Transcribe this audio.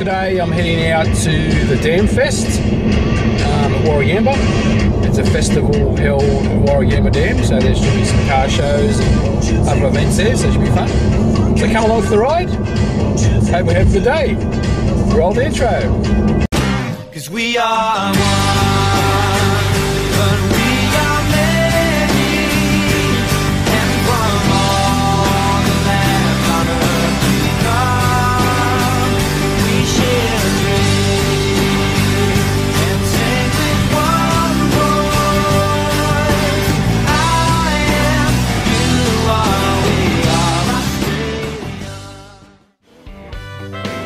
Today I'm heading out to the Dam Fest um, at Warragamba. It's a festival held at Warragamba Dam, so there should be some car shows and other events there, so it should be fun. So come along for the ride. Hope we have a good day. Roll the intro. Cause we are one, Bye.